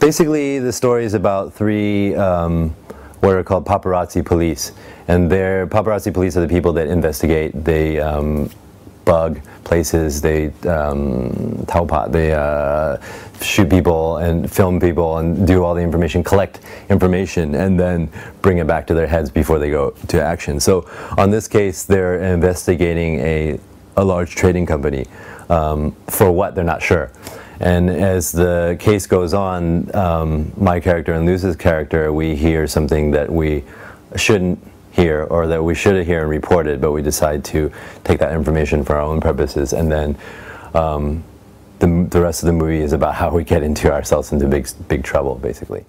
basically, the story is about three um, what are called paparazzi police, and their paparazzi police are the people that investigate. They um, bug places. They um, they uh, shoot people and film people and do all the information, collect information, and then bring it back to their heads before they go to action. So on this case, they're investigating a, a large trading company um, for what they're not sure. And as the case goes on, um, my character and Louis's character, we hear something that we shouldn't hear or that we should hear and report it, but we decide to take that information for our own purposes. And then um, the, the rest of the movie is about how we get into ourselves into big, big trouble, basically.